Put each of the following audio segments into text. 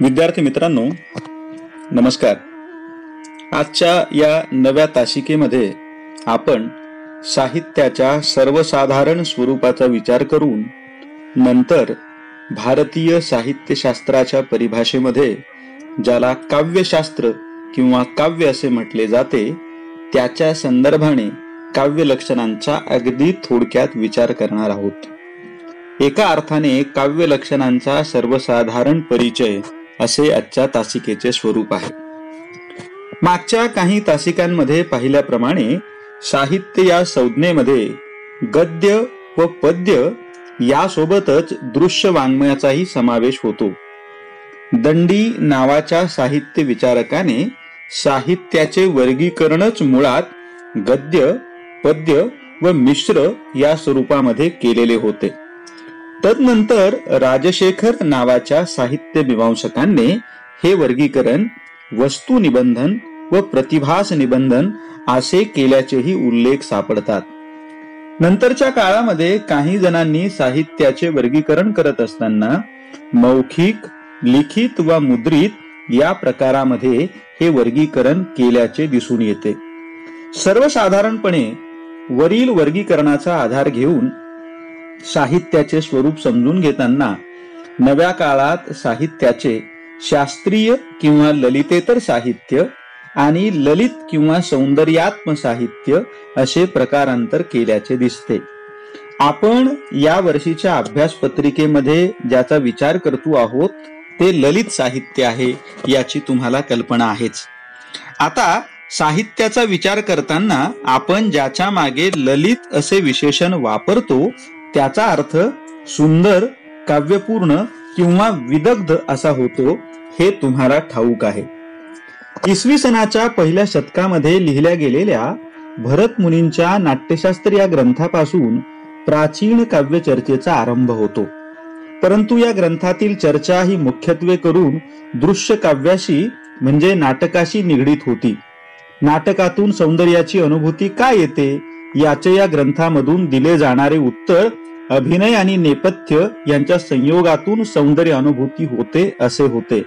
विद्यार्थी मित्रांनो नमस्कार. आजच्या या नव्या तासिकेमध्ये आपण साहित्याच्या सर्वसाधारण स्वरूपाचा विचार करून नंतर भारतीय साहित्यशास्त्राच्या परिभाषेमध्ये ज्याला काव्यशास्त्र किंवा काव्य असे म्हटले जाते त्याच्या संदर्भाने काव्य लक्षणांचा अगदी थोडक्यात विचार करणार आहोत. एका अर्थाने काव्य लक्षणांचा सर्वसाधारण परिचय असे आजच्या तासिकेचे स्वरूप आहे. मागच्या काही तासिकांमध्ये पाहिल्याप्रमाणे साहित्य या संज्ञेमध्ये गद्य व पद्य यासोबतच दृश्य वाङ्मयाचाही समावेश होतो. दंडी नावाच्या साहित्य विचारकाने साहित्याचे वर्गीकरणच मुळात गद्य पद्य व मिश्र या स्वरूपामध्ये केलेले होते. तदनंतर राजशेखर नावाच्या साहित्य मीमांसकांनी हे वर्गीकरण वस्तू निबंधन व प्रतिभास निबंधन असे केल्याचेही उल्लेख सापडतात. नंतरच्या काळामध्ये काही जणांनी साहित्याचे वर्गीकरण करत असताना मौखिक लिखित व मुद्रित या प्रकारामध्ये हे वर्गीकरण केल्याचे दिसून येते. सर्वसाधारणपणे वरील वर्गीकरणाचा आधार घेऊन साहित्याचे स्वरूप समजून घेताना नव्या काळात साहित्याचे शास्त्रीय किंवा ललितेतर साहित्य आणि ललित किंवा सौंदर्यात्म साहित्य असे प्रकारांतर केल्याचे दिसते. आपण या वर्षीच्या अभ्यास पत्रिकेमध्ये ज्याचा विचार करतो आहोत ते ललित साहित्य आहे याची तुम्हाला कल्पना आहेच. आता साहित्याचा विचार करताना आपण ज्याच्या मागे ललित असे विशेषण वापरतो त्याचा अर्थ सुंदर काव्यपूर्ण किंवा विदग्ध असा होतो हे तुम्हाला ठाऊक आहे. इसवी सनाच्या पहिल्या शतकामध्ये लिहिल्या गेलेल्या भरत मुनींच्या नाट्यशास्त्र या ग्रंथापासून प्राचीन काव्य चर्चेचा आरंभ होतो. परंतु या ग्रंथातील चर्चा ही मुख्यत्वे करून दृश्य काव्याशी म्हणजे नाटकाशी निगडीत होती. नाटकातून सौंदर्याची अनुभूती काय येते याचे या ग्रंथामधून दिले जाणारे उत्तर अभिनय आणि नेपथ्य यांच्या संयोगातून सौंदर्य अनुभूती होते असे होते.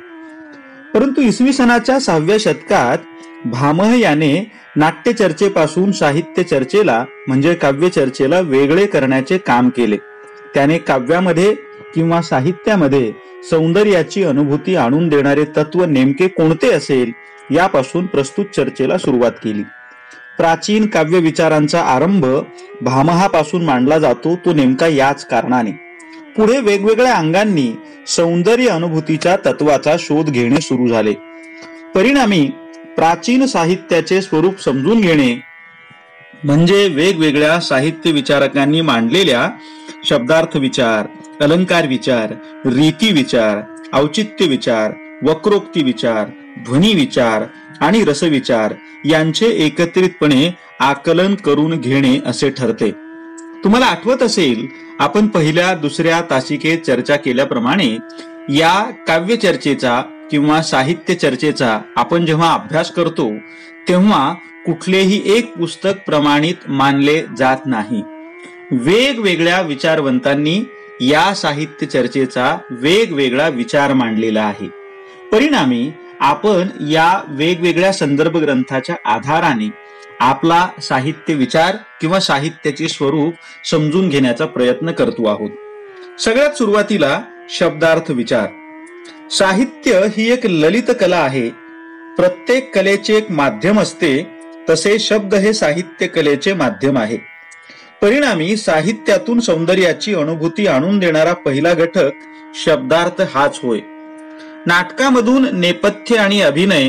परंतु इसवी सनाच्या सहाव्या शतकात भामह याने नाट्य चर्चेपासून साहित्य चर्चेला म्हणजे काव्य चर्चेला वेगळे करण्याचे काम केले. त्याने काव्यामध्ये किंवा साहित्यामध्ये सौंदर्याची अनुभूती आणून देणारे तत्व नेमके कोणते असेल यापासून प्रस्तुत चर्चेला सुरुवात केली. प्राचीन काव्य विचारांचा आरंभ भामहापासून मांडला जातो तो नेमका याच कारणाने. पुढे वेगवेगळ्या अंगांनी सौंदर्य अनुभूतीच्या तत्वाचा शोध घेणे सुरू झाले. परिणामी प्राचीन साहित्याचे स्वरूप समजून घेणे म्हणजे वेगवेगळ्या साहित्य विचारकांनी मांडलेल्या शब्दार्थ विचार अलंकार विचार रीती विचार औचित्य विचार वक्रोक्ती विचार ध्वनी विचार आणि रसविचार यांचे एकत्रितपणे आकलन करून घेणे असे ठरते. तुम्हाला आठवत असेल आपण पहिल्या दुसऱ्या तासिकेत चर्चा केल्याप्रमाणे या काव्य चर्चेचा किंवा साहित्य चर्चेचा आपण जेव्हा अभ्यास करतो तेव्हा कुठलेही एक पुस्तक प्रमाणित मानले जात नाही. वेगवेगळ्या विचारवंतांनी या साहित्य चर्चेचा वेगवेगळा विचार मांडलेला आहे. परिणामी आपण या वेगवेगळ्या संदर्भ ग्रंथाच्या आधाराने आपला साहित्य विचार किंवा साहित्याचे स्वरूप समजून घेण्याचा प्रयत्न करतो आहोत. सगळ्यात सुरुवातीला शब्दार्थ विचार. साहित्य ही एक ललित कला आहे. प्रत्येक कलेचे एक माध्यम असते तसे शब्द हे साहित्य कलेचे माध्यम आहे. परिणामी साहित्यातून सौंदर्याची अनुभूती आणून देणारा पहिला घटक शब्दार्थ हाच होय. नाटकामधून नेपथ्य आणि अभिनय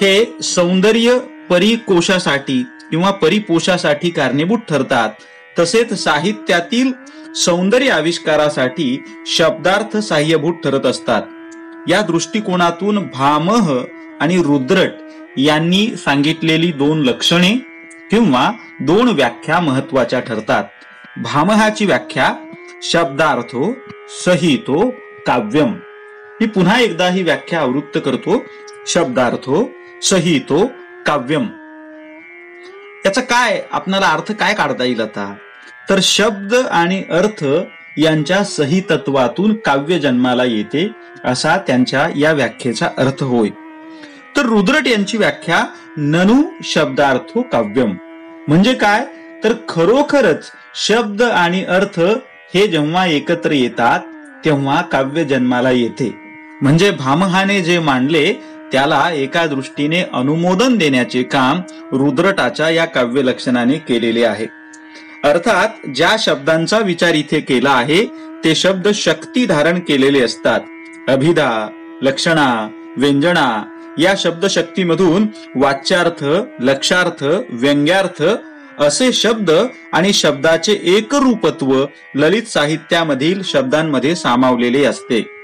हे सौंदर्य परिकोशासाठी किंवा परिपोषासाठी कारणीभूत ठरतात. तसेच साहित्यातील सौंदर्य आविष्कारासाठी शब्दार्थ साह्यभूत ठरत असतात. या दृष्टिकोनातून भामह आणि रुद्रट यांनी सांगितलेली दोन लक्षणे किंवा दोन व्याख्या महत्त्वाच्या ठरतात. भामहाची व्याख्या शब्दार्थो सहितो काव्यम. मी पुन्हा एकदा ही व्याख्या आवृत्त करतो. शब्दार्थो सहितो काव्यम. याचा काय आपणाला अर्थ काय काढता येईल आता? तर शब्द आणि अर्थ यांच्या सहितत्वातून काव्य जन्माला येते असा त्यांच्या या व्याख्येचा अर्थ होय. तर रुद्रट यांची व्याख्या ननु शब्दार्थो काव्यम. म्हणजे काय? तर खरोखरच शब्द आणि अर्थ हे जेव्हा एकत्र येतात तेव्हा काव्य जन्माला येते. म्हणजे भामहाने जे मांडले त्याला एका दृष्टीने अनुमोदन देण्याचे काम रुद्रटाच्या या काव्य लक्षणाने केलेले आहे. अर्थात ज्या शब्दांचा विचार इथे केला आहे ते शब्द शक्ती धारण केलेले असतात. अभिधा लक्षणा व्यंजना या शब्द शक्तीमधून वाच्यार्थ लक्षार्थ व्यंग्यार्थ असे शब्द आणि शब्दाचे एकरूपत्व ललित साहित्यामधील शब्दांमध्ये सामावलेले असते.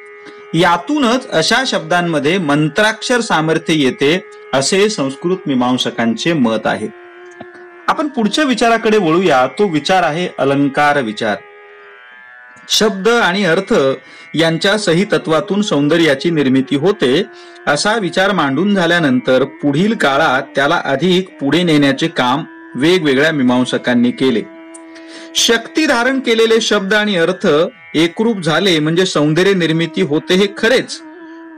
यातूनच अशा शब्दांमध्ये मंत्राक्षर सामर्थ्य येते असे संस्कृत मीमांसकांचे मत आहे. आपण पुढच्या विचाराकडे वळूया. तो विचार आहे अलंकार विचार. शब्द आणि अर्थ यांच्या सही तत्वातून सौंदर्याची निर्मिती होते. असा विचार मांडून झाल्यानंतर पुढील काळात त्याला अधिक पुढे नेण्याचे काम वेगवेगळ्या मीमांसकांनी केले. शक्ती धारण केलेले शब्द आणि अर्थ एकरूप झाले म्हणजे सौंदर्य निर्मिती होते हे खरेच.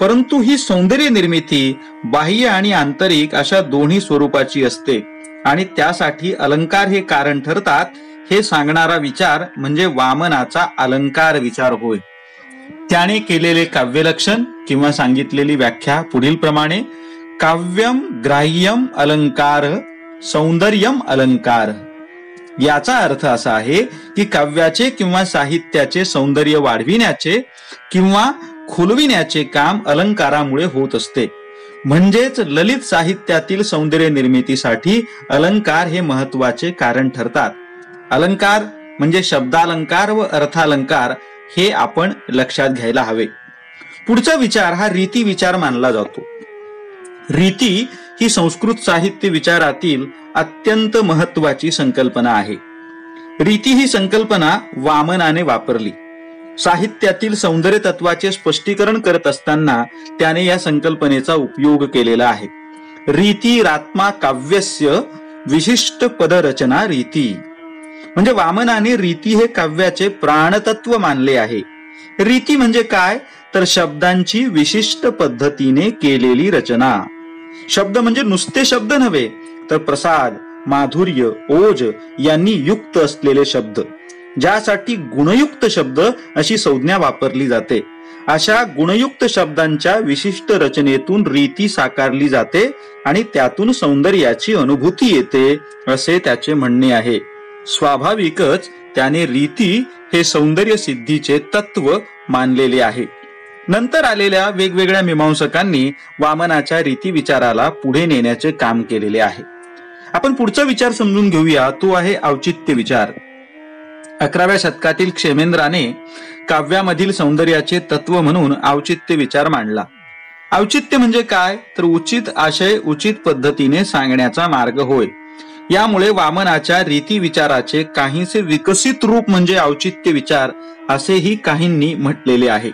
परंतु ही सौंदर्य निर्मिती बाह्य आणि आंतरिक अशा दोन्ही स्वरूपाची असते. आणि त्यासाठी अलंकार हे कारण ठरतात हे सांगणारा विचार म्हणजे वामनाचा अलंकार विचार होय. त्याने केलेले काव्यलक्षण किंवा सांगितलेली व्याख्या पुढील प्रमाणे काव्यम ग्राह्यम अलंकार सौंदर्यम अलंकार. याचा अर्थ असा आहे की काव्याचे किंवा साहित्याचे सौंदर्य वाढविण्याचे किंवा खुलविण्याचे काम अलंकारामुळे होत असते. म्हणजेच ललित साहित्यातील सौंदर्य निर्मितीसाठी अलंकार हे महत्त्वाचे कारण ठरतात. अलंकार म्हणजे शब्दालंकार व अर्थालंकार हे आपण लक्षात घ्यायला हवे. पुढचा विचार हा रीती विचार मानला जातो. रीती ही संस्कृत साहित्य विचारातील अत्यंत महत्वाची संकल्पना आहे. रीती ही संकल्पना वामनाने वापरली. साहित्यातील सौंदर्य तत्वाचे स्पष्टीकरण करत असताना त्याने या संकल्पनेचा उपयोग केलेला आहे. रीती रात्मा काव्यस्य विशिष्ट पदरचना रीती. म्हणजे वामनाने रीती हे काव्याचे प्राणतत्व मानले आहे. रीती म्हणजे काय? तर शब्दांची विशिष्ट पद्धतीने केलेली रचना. शब्द म्हणजे नुसते शब्द नव्हे तर प्रसाद माधुर्य ओज यांनी युक्त असलेले शब्द ज्यासाठी गुणयुक्त शब्द अशी संज्ञा वापरली जाते. अशा गुणयुक्त शब्दांच्या विशिष्ट रचनेतून रीती साकारली जाते आणि त्यातून सौंदर्याची अनुभूती येते असे त्याचे म्हणणे आहे. स्वाभाविकच त्याने रीती हे सौंदर्य सिद्धीचे तत्व मानलेले आहे. नंतर आलेल्या वेगवेगळ्या मीमांसकांनी वामनाच्या रीती विचाराला पुढे नेण्याचे काम केलेले आहे. आपण पुढचा विचार समजून घेऊया. तो आहे औचित्य विचार. अकराव्या शतकातील क्षेमेंद्राने काव्यामधील सौंदर्याचे तत्व म्हणून औचित्य विचार मांडला. औचित्य म्हणजे काय? तर उचित आशय उचित पद्धतीने सांगण्याचा मार्ग होय. यामुळे वामनाच्या रीती विचाराचे काहीसे विकसित रूप म्हणजे औचित्य विचार असेही काहींनी म्हटलेले आहे.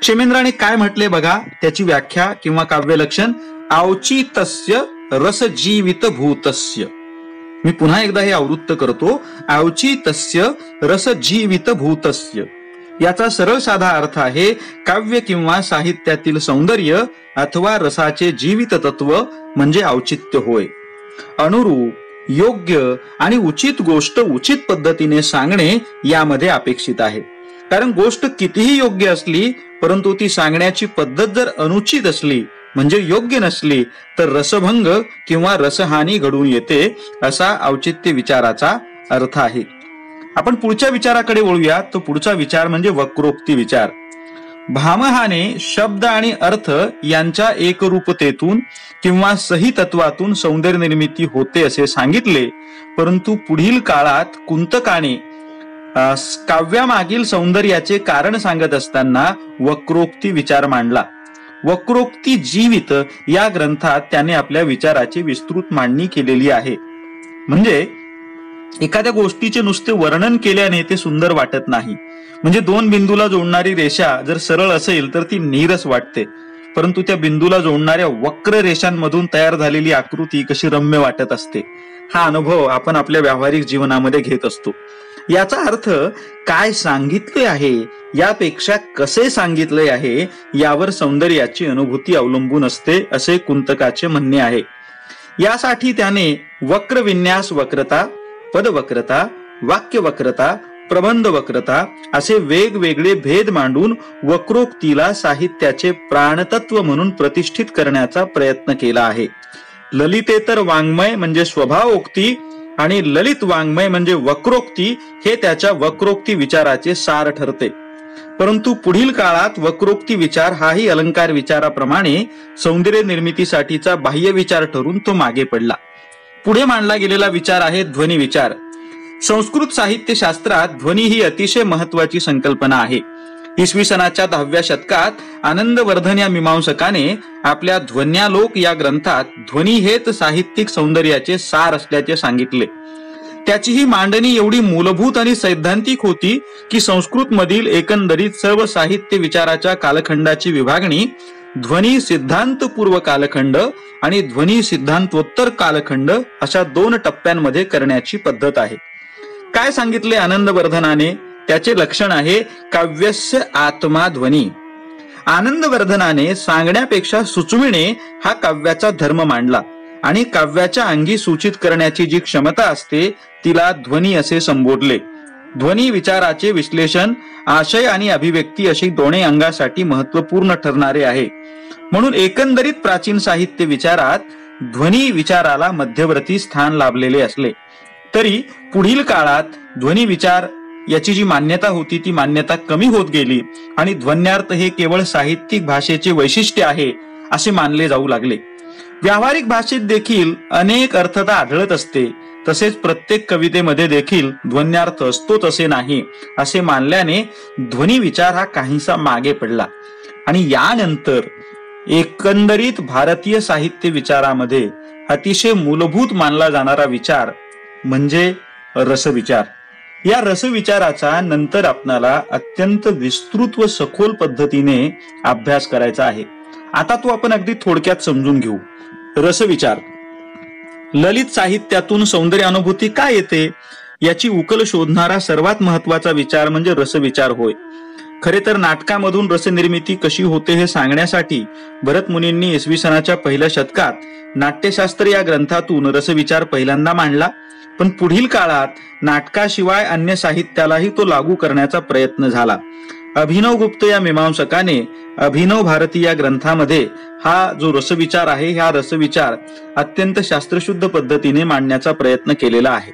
क्षेमेंद्राने काय म्हटले बघा? त्याची व्याख्या किंवा काव्यलक्षण औचितस्य रसजीवित भूतस्य मी पुन्हा एकदा हे आवृत्त करतो. अवचितस्य रसजीवित भूतस्य याचा सरळ साधा अर्थ आहे काव्य किंवा साहित्यातील सौंदर्य अथवा रसाचे जीवित तत्व म्हणजे औचित्य होय. अनुरूप योग्य आणि उचित गोष्ट उचित पद्धतीने सांगणे यामध्ये अपेक्षित आहे. कारण गोष्ट कितीही योग्य असली परंतु ती सांगण्याची पद्धत जर अनुचित असली म्हणजे योग्य नसली तर रसभंग किंवा रसहानी घडून येते असा औचित्य विचाराचा अर्थ आहे. आपण पुढच्या विचाराकडे वळूया. तो पुढचा विचार म्हणजे वक्रोक्ती विचार. भामहाने शब्द आणि अर्थ यांच्या एकरूपतेतून किंवा सही तत्वातून सौंदर्य निर्मिती होते असे सांगितले परंतु पुढील काळात कुंतकाने काव्यामागील सौंदर्याचे कारण सांगत असताना वक्रोक्ती विचार मांडला. वक्रोक्ती जीवित या ग्रंथात त्याने आपल्या विचाराची विस्तृत मांडणी केलेली आहे. म्हणजे एखाद्या गोष्टीचे नुसते वर्णन केल्याने ते सुंदर वाटत नाही. म्हणजे दोन बिंदूला जोडणारी रेषा जर सरळ असेल तर ती नीरस वाटते. परंतु त्या बिंदूला जोडणाऱ्या वक्र रेषांमधून तयार झालेली आकृती कशी रम्य वाटत असते. हा अनुभव आपण आपल्या व्यावहारिक जीवनामध्ये घेत असतो. याचा अर्थ काय सांगितले आहे? यापेक्षा कसे सांगितले आहे? यावर सौंदर्याची अनुभूती अवलंबून असते असे कुंतकाचे म्हणणे आहे. यासाठी त्याने वक्र विन्यास वक्रता पदवक्रता वाक्य वक्रता प्रबंध वक्रता असे वेगवेगळे भेद मांडून वक्रोक्तीला साहित्याचे प्राणतत्व म्हणून प्रतिष्ठित करण्याचा प्रयत्न केला आहे. ललितेतर वाङ्मय म्हणजे स्वभावोक्ती आणि ललित वाङ्मय म्हणजे वक्रोक्ती हे त्याच्या वक्रोक्ती विचाराचे सार ठरते. परंतु पुढील काळात वक्रोक्ती विचार हाही अलंकार विचाराप्रमाणे सौंदर्य निर्मितीसाठीचा बाह्य विचार ठरून तो मागे पडला. पुढे मांडला गेलेला विचार आहे ध्वनी विचार. संस्कृत साहित्य शास्त्रात ध्वनी ही अतिशय महत्वाची संकल्पना आहे. इसवी सनाच्या दहाव्या शतकात आनंदवर्धन या मीमांसकाने आपल्या ध्वन्यालोक या ग्रंथात ध्वनी हेच साहित्यिक सौंदर्याचे सार असल्याचे सांगितले. त्याची ही मांडणी एवढी मूलभूत आणि सैद्धांतिक होती की संस्कृत मधील एकंदरीत सर्व साहित्य विचाराच्या कालखंडाची विभागणी ध्वनी सिद्धांत पूर्व कालखंड आणि ध्वनी सिद्धांतोत्तर कालखंड अशा दोन टप्प्यांमध्ये करण्याची पद्धत आहे. काय सांगितले आनंदवर्धनाने? त्याचे लक्षण आहे काव्यस्य आत्मा ध्वनी. आनंदवर्धनाने सांगण्यापेक्षा सुचविणे हा काव्याचा धर्म मांडला आणि काव्याच्या अंगी सूचित करण्याची जी क्षमता असते तिला ध्वनी असे संबोधले. ध्वनी विचाराचे विश्लेषण आशय आणि अभिव्यक्ती अशी दोन्ही अंगासाठी महत्त्वपूर्ण ठरणारे आहे. म्हणून एकंदरीत प्राचीन साहित्य विचारात ध्वनी विचाराला मध्यवर्ती स्थान लाभलेले असले. तरी पुढील काळात ध्वनी विचार याची जी मान्यता होती ती मान्यता कमी होत गेली. आणि ध्वन्यार्थ हे केवळ साहित्यिक भाषेचे वैशिष्ट्य आहे असे मानले जाऊ लागले. व्यावहारिक भाषेत देखील अनेक अर्थता आढळत असते. तसेच प्रत्येक कवितेमध्ये देखील ध्वन्यार्थ असतो तसे नाही असे मानल्याने ध्वनी विचार हा काहीसा मागे पडला. आणि यानंतर एकंदरीत भारतीय साहित्य विचारामध्ये अतिशय मूलभूत मानला जाणारा विचार म्हणजे रसविचार. या रसविचाराचा नंतर आपणाला अत्यंत विस्तृत व सखोल पद्धतीने अभ्यास करायचा आहे. आता तो आपण अगदी थोडक्यात समजून घेऊ. रसविचार. ललित साहित्यातून सौंदर्य अनुभूती काय येते? याची उकल शोधणारा सर्वात महत्त्वाचा विचार म्हणजे रसविचार होय. खरे तर नाटकामधून रसनिर्मिती कशी होते हे सांगण्यासाठी भरत मुनींनी इसवी सनाच्या पहिल्या शतकात नाट्यशास्त्र या ग्रंथातून रसविचार पहिल्यांदा मांडला. पण पुढील काळात नाटकाशिवाय अन्य साहित्यालाही तो लागू करण्याचा प्रयत्न झाला. अभिनव गुप्त या मीमांसकाने अभिनव भारती या ग्रंथामध्ये हा जो रसविचार आहे हा रसविचार अत्यंत शास्त्रशुद्ध पद्धतीने मांडण्याचा प्रयत्न केलेला आहे.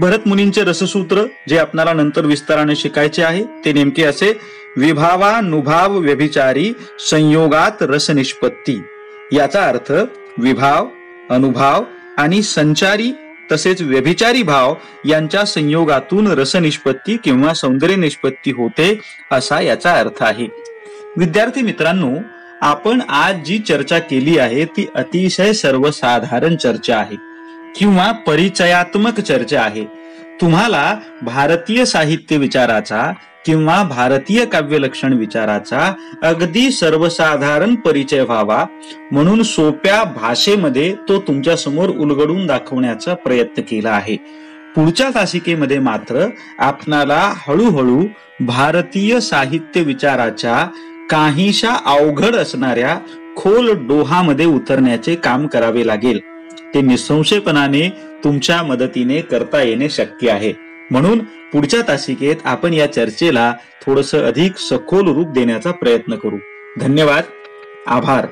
भरत मुनींचे रससूत्र जे आपणाला नंतर विस्ताराने शिकायचे आहे ते नेमके असे विभावा नुभाव व्यभिचारी संयोगात रस निष्पत्ती याचा अर्थ विभाव अनुभाव आणि संचारी तसेच व्यभिचारी भाव यांच्या संयोगातून रसनिष्पत्ती किंवा सौंदर्य निष्पत्ती होते असा याचा अर्थ आहे. विद्यार्थी मित्रांनो आपण आज जी चर्चा केली आहे ती अतिशय सर्वसाधारण चर्चा आहे किंवा परिचयात्मक चर्चा आहे. तुम्हाला भारतीय साहित्य विचाराचा किंवा भारतीय काव्यलक्षण विचाराचा अगदी सर्वसाधारण परिचय व्हावा म्हणून सोप्या भाषेमध्ये तो तुमच्यासमोर उलगडून दाखवण्याचा प्रयत्न केला आहे. पुढच्या तासिकेमध्ये मात्र आपणाला हळूहळू भारतीय साहित्य विचाराच्या काहीशा अवघड असणाऱ्या खोल डोहामध्ये उतरण्याचे काम करावे लागेल. ते निसंशयपणाने तुमच्या मदतीने करता येणे शक्य आहे. म्हणून पुढच्या तासिकेत आपण या चर्चेला थोडस अधिक सखोल रूप देण्याचा प्रयत्न करू. धन्यवाद. आभार.